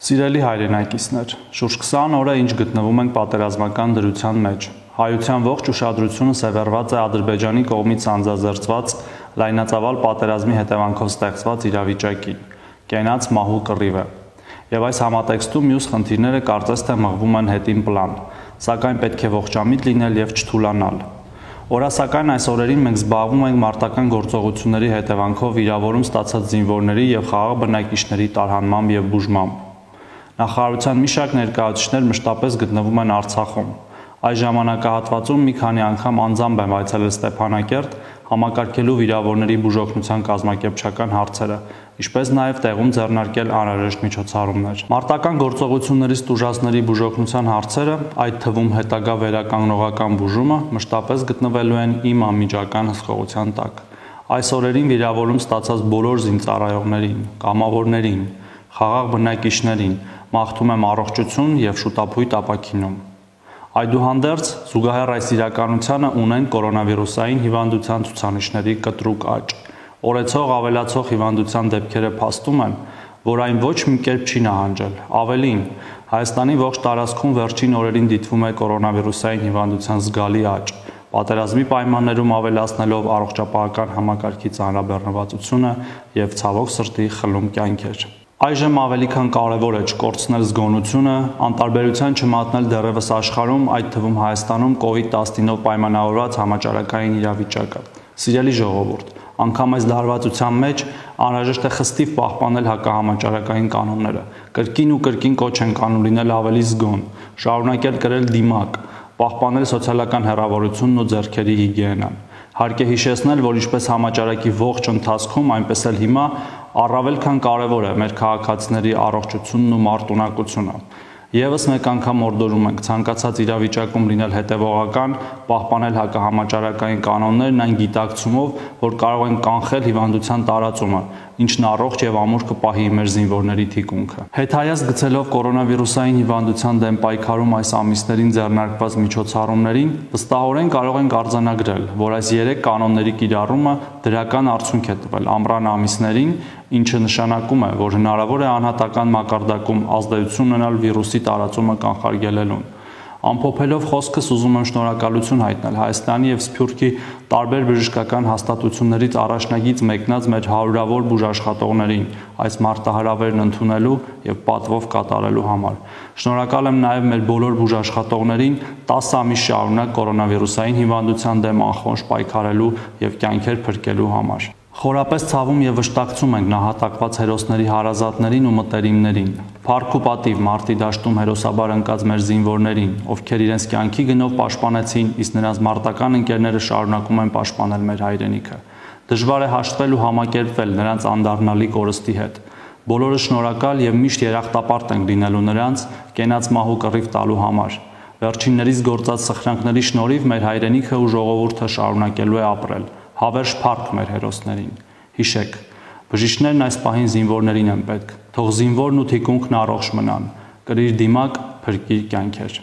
Սիրելի հայրենակիցներ, շուրջ 20 օր է ինչ գտնվում ենք պատերազմական դրության մեջ։ Հայության ողջ ուշադրությունը սևեռված է Ադրբեջանի կողմից անձազերծված լայնածավալ պատերազմի հետևանքով ստեղծված իրավիճակին։ Կենաց մահու կռիվը։ Եվ այս համատեքստում մյուս խնդիրները կարծես թե մղվում են հետին պլան, սակայն պետք է ողջամիտ լինել եւ չթուլանալ։ Օրասական այս օրերին մենք զբաղվում ենք մարտական գործողությունների հետևանքով վիրավորում ստացած զինվորների եւ խաղաղ բնակիչների տարհանմամբ եւ բուժմամբ։ Նախարարության մի շարք ներկայացուցիչներ մշտապես գտնվում են Արցախում։ Այս ժամանակահատվածում մի քանի անգամ անձամբ եմ այցելել Ստեփանակերտ համակարգելու վիրավորների բուժօգնության կազմակերպչական հարցերը, ինչպես նաև տեղում ձեռնարկել անհրաժեշտ միջոցառումներ։ Մարտական գործողություններից տուժածների բուժօգնության հարցերը, այդ թվում հետագա վերականգնողական բուժումը, մշտապես գտնվելու են իմ անմիջական հսկողության տակ։ Այս օրերին վիրավորում ստացած բոլոր զինծառայողներին, կամավորներին, խաղաղ բնակիչներին մաղթում եմ առողջություն եւ շուտապույտ ապակինում։ Այդուհանդերձ զուգահեռ այս իրականությանը ունեն կորոնավիրուսային հիվանդության ցուցանիշների կտրուկ աճ։ Օրեցող ավելացող հիվանդության դեպքերը փաստում են, որ այն ոչ մի կերպ չի նահանջել։ Ավելին, Հայաստանի ողջ տարածքում վերջին օրերին դիտվում է կորոնավիրուսային հիվանդության զգալի աճ, պատերազմի պայմաններում ավելացնելով առողջապահական համակարգի ծանրաբեռնվածությունը եւ ցավոք սրտի խլում կյանքեր։ Այժմ ավելի քան կարևոր է չկորցնել զգոնությունը, անտարբերության չմատնել դեռևս աշխարհում, այդ թվում Հայաստանում COVID-19-ով պայմանավորված համաճարակային իրավիճակը։ Սիրելի ժողովուրդ, անգամ այս լարվածության մեջ անհրաժեշտ է խստիվ պահպանել հակահամաճարակային կանոնները։ Կրկին ու կրկին կոչ են կանում լինել ավելի զգոն, շարունակել կրել դիմակ, պահպանել սոցիալական հեռավորությունն ու ձեռքերի հիգիենան։ Հարկ է հիշեցնել, որ ինչպես համաճարակի ողջ ընթացքում, այնպես էլ հիմա առավել քան կարևոր է մեր քաղաքացիների առողջությունն ու մարտունակությունը։ Եվս մեկ անգամ օրդորում ենք ցանկացած իրավիճակում լինել հետևողական, պահպանել հակահամաճարակային կանոններն այն գիտակցումով, որ կարող են կանխել հիվանդության տարածումը, ինչն առողջ եւ ամուր կպահի մեր զինվորների թիկունքը։ Հետհայաց գցելով կորոնավիրուսային հիվանդության դեմ պայքարում այս ամիսներին ձեռնարկված միջոցառումներին, վստահորեն կարող ենք արձանագրել, որ այս 3 կանոնների կիրառումը դրական արդյունք է տվել ամռան ամիսներին ինչը նշանակում է, որ հնարավոր է անհատական մակարդակում ազդեցություն ունենալ վիրուսի տարածումը կանխարգելելուն։ Ամփոփելով խոսքս ուզում եմ շնորհակալություն հայտնել Հայաստանի եւ Սփյուռքի տարբեր բժշկական հաստատություններից առաջնագից մեկնած մեր հարյուրավոր բուժաշխատողներին այս մարտահրավերն ընդունելու եւ պատվով կատարելու համար։ Շնորհակալ եմ նաեւ մեր բոլոր բուժաշխատողներին 10 ամիս շարունակ կորոնավիրուսային հիվանդության դեմ անխոնջ պայքարելու եւ կյանքեր փրկելու համար։ Խորապես ցավում եւ վշտակցում ենք նահատակված հերոսների հարազատներին ու մտերիմներին։ Փառք ու պատիվ մարտի դաշտում հերոսաբար ընկած մեր զինվորներին, ովքեր իրենց կյանքի գնով պաշտպանեցին, իսկ նրանց մարտական ընկերները շարունակում են պաշտպանել մեր հայրենիքը։ Դժվար է հաշտվել ու համակերպվել նրանց անդառնալի կորստի հետ։ Բոլորը շնորհակալ եւ միշտ երախտապարտ ենք լինելու նրանց կենաց մահու կռիվ տալու համար։ Վերջիններից գործած սխրանքների շնորհիվ մեր հայրենիքը ու ժողովուրդը շարունակելու է ապրել հավերժ փառք մեր հերոսներին։ Հիշեք, բժիշկներն այս պահին զինվորներին են պետք։ Թող զինվորն ու թիկունքն առողջ մնան։ Կրիր դիմակ, փրկիր կյանքեր։